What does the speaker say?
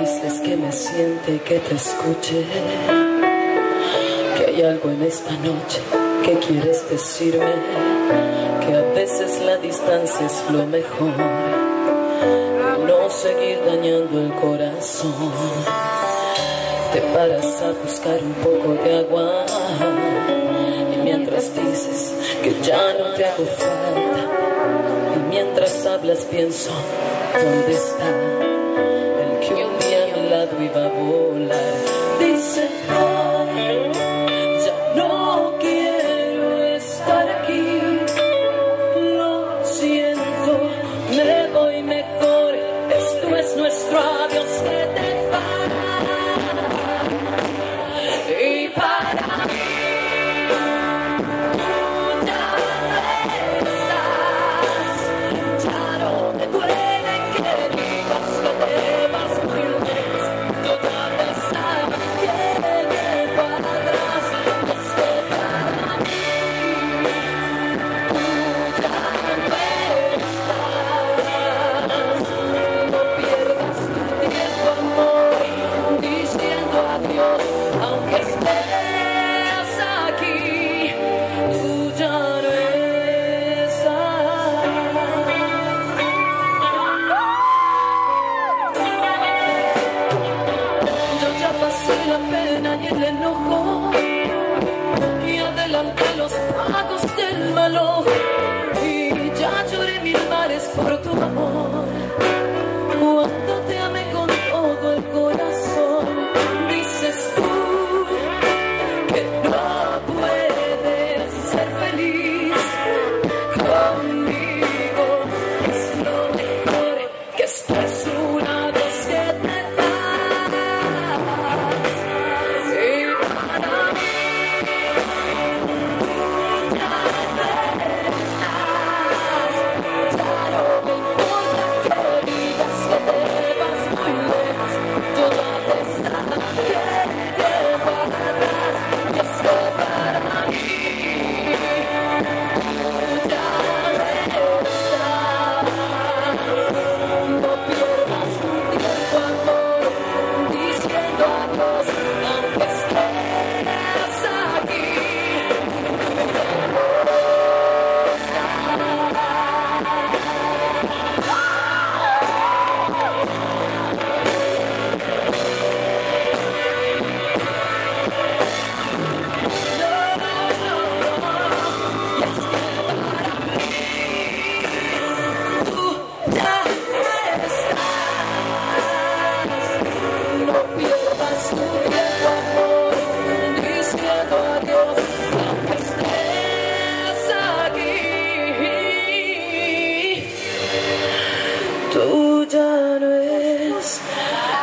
Dices que me siente que te escuche, que hay algo en esta noche que quieres decirme, que a veces la distancia es lo mejor, no seguir dañando el corazón. Te paras a buscar un poco de agua dices que ya no te hago falta y mientras hablas pienso dónde está el que un día a mi lado iba a volar. La pena y el enojo y adelanté los pagos del malo y ya lloré mil mares por tu amor. Cuando te amé con todo el corazón, dices tú que no puedes ser feliz. done with?